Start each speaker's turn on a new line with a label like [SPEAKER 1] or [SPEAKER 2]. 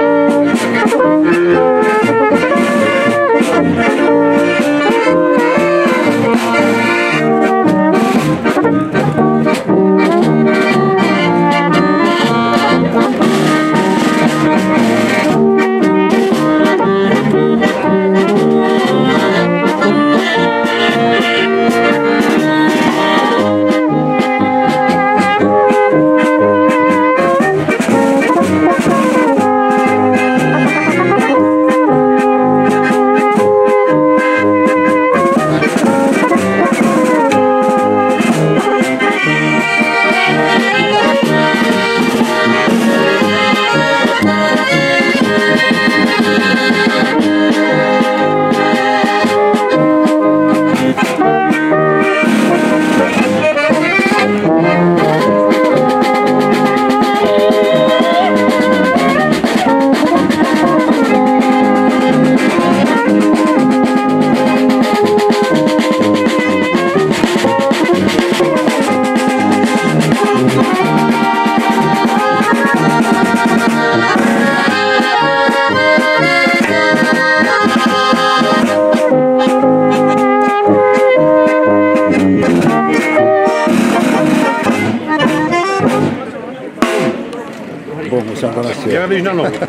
[SPEAKER 1] Thank you.
[SPEAKER 2] Bom, agora não?